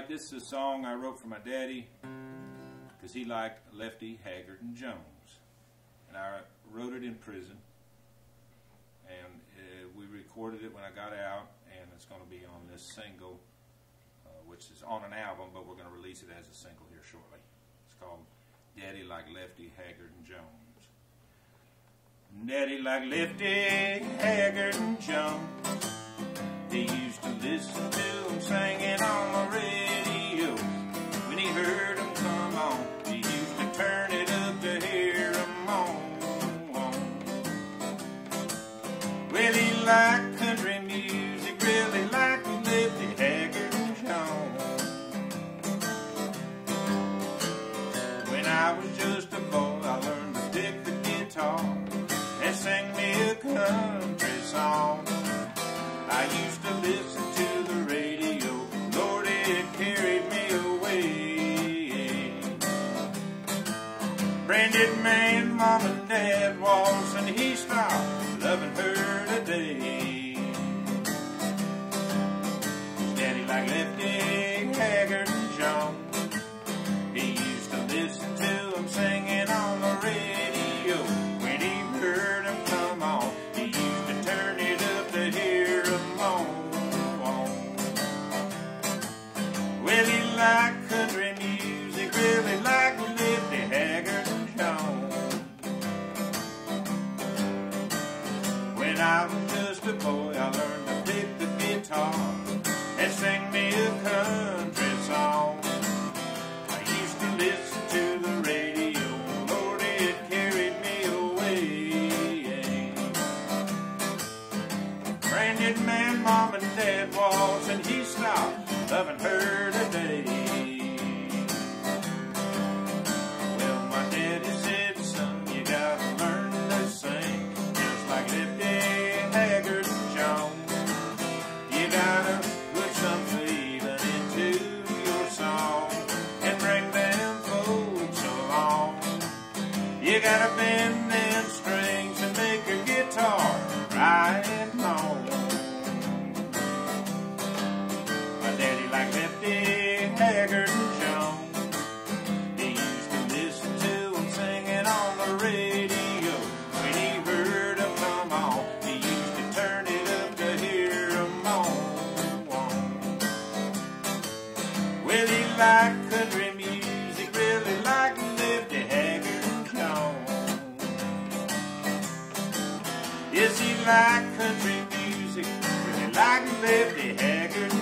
right, this is a song I wrote for my daddy because he liked Lefty Haggard and Jones. And I wrote it in prison. And uh, we recorded it when I got out, and it's going to be on this single, uh, which is on an album, but we're going to release it as a single here shortly. It's called Daddy Like Lefty Haggard and Jones. Daddy like Lefty Haggard and Jones. He used to listen to was just a boy, I learned to pick the guitar and sing me a country song. I used to listen to the radio, Lord, it carried me away. Branded man, mom When I was just a boy, I learned to play the guitar and sing me a country song. I used to listen to the radio, Lord, it carried me away. Branded man, mom and dad was, and he stopped loving her Bend them strings and make your guitar right on. My daddy liked Lefty Haggard and Jones. He used to listen to singing on the radio. When he come on, he used to turn it up to on. Well, he liked Liked country music, really liked Lefty Haggard